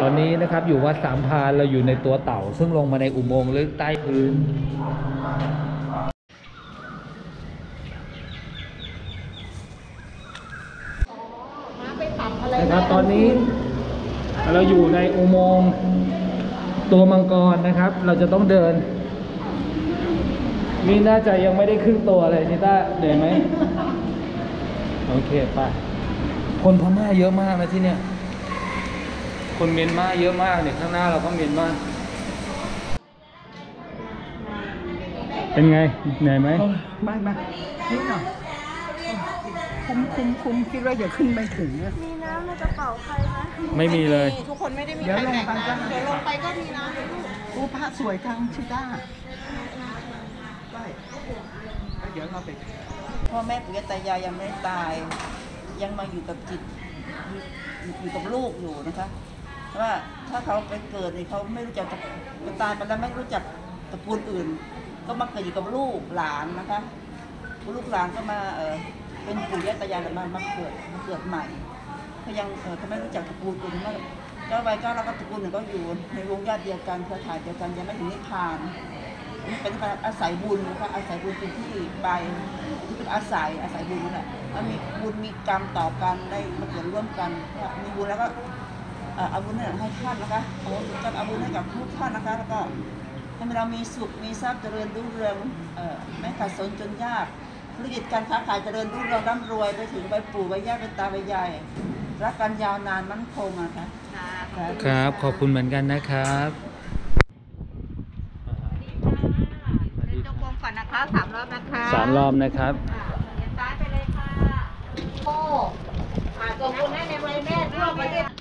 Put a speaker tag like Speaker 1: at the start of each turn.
Speaker 1: ตอนนี้นะครับอยู่วัดสามพานเราอยู่ในตัวเต่า ซึ่งลงมาในอุโมงค์ลึกใต้พื้น นะครับตอนนี้เราอยู่ในอุโมงค์ตัวมังกรนะครับ เราจะต้องเดิน นี่น่าจะยังไม่ได้ครึ่งตัวเลยนิต้าเหนื่อยไหมโอเคไปคนพม่าเยอะมากนะที่เนี่ย คนเมียนมาเยอะมากเนี่ยข้างหน้าเราก็เมียนมาเป็นไงเหนื่อยไหม
Speaker 2: ไม่ไม่นิดหน่อยคุ้มคุ้มคุ้มคิดว่าอย่าขึ้นไม่ถึงนะ
Speaker 3: มีน้ำในกระเป๋าใครไหม
Speaker 1: ไม่มีเลย
Speaker 4: ทุกคนไม่ได้มี
Speaker 2: เดี๋ยว
Speaker 4: ใคร
Speaker 2: ลง
Speaker 4: แต่ง
Speaker 2: ไป
Speaker 4: นะ
Speaker 2: จ้ะ
Speaker 4: เดี๋ยวลงไปก็มีนะ
Speaker 2: โอ้พระสวยจังชิต้าได้เดี๋ยวเราไป
Speaker 4: พ่อแม่ปู่ย่าตายายยังไม่ได้ตาย ยังมาอยู่กับจิตอยู่อยู่กับลูกอยู่นะคะ ว่าถ้าเขาไปเกิดเนี่ยเขาไม่รู้จักจะตายไปแล้วไม่รู้จักตระกูลอื่น ก็มาเกิดอยู่กับลูกหลานนะคะลูกหลานก็มาเออเป็นปู่ย่าตายายแล้วมามาเกิดมาเกิดใหม่เขายังเออเขาไม่รู้จักตระกูลอื่นว่าเจ้าใบเจ้าแล้วก็ตระกูลหนึ่งก็อยู่ในวงญาติเดียวกันเครือข่ายเดียวกันยังไม่ถึงนิพพานนี่เป็นการอาศัยบุญนะคะอาศัยบุญเป็นที่ไปที่เป็นอาศัยอาศัยบุญนั่นแหละแล้วมีบุญมีกรรมต่อกันได้มาเกิดร่วมกันมีบุญแล้วก็ อ่อเอาบุญเนี่ยให้ท่านนะคะโอ้จะเอาบุญให้กับทุกท่านนะคะ แล้วก็ให้เรามีสุข มีทรัพย์เจริญรุ่งเรืองเอ่อไม่ขัดสนจนยากธุรกิจการค้าขายเจริญรุ่งเรืองร่ำรวยไปถึงใบปู่ใบย่าใบตาใบยายรักกันยาวนานมั่นคงอะค่ะ
Speaker 1: ครับขอบคุณเหมือนกันนะครับ
Speaker 3: เดินจงกรมก่อนนะคะสามรอบนะคะ
Speaker 1: สามรอบนะครับ
Speaker 3: เดินซ้ายไปเลยค่ะโอ้ขาตัวคุณให้ในวัยแม่ทั่วประเทศ